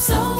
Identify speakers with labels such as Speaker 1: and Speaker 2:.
Speaker 1: so